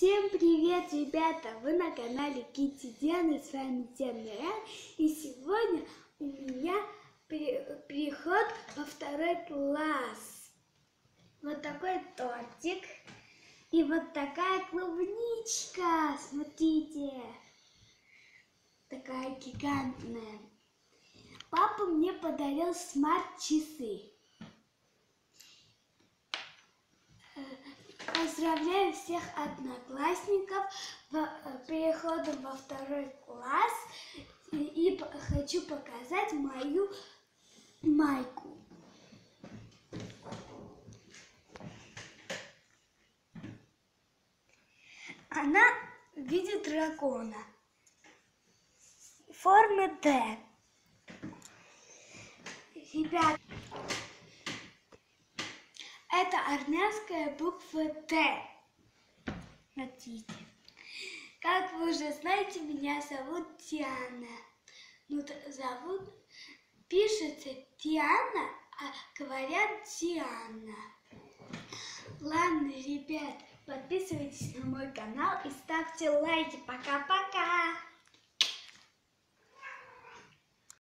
Всем привет, ребята! Вы на канале Кити Диана, с вами Диана. И сегодня у меня переход во второй класс. Вот такой тортик и вот такая клубничка, смотрите, такая гигантная. Папа мне подарил смарт-часы. Поздравляю всех одноклассников с э, переходом во второй класс и хочу показать мою майку. Она в виде дракона формы Д. Ребят, это армянская буква Т. Смотрите. Как вы уже знаете, меня зовут Диана. Ну, зовут, пишется Диана, а говорят Диана. Ладно, ребят, подписывайтесь на мой канал и ставьте лайки. Пока-пока!